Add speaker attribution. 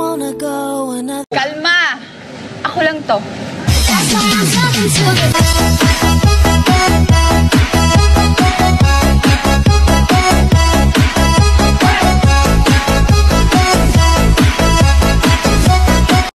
Speaker 1: wanna go another Kalma! Ako lang to.
Speaker 2: That's why I'm talking to you.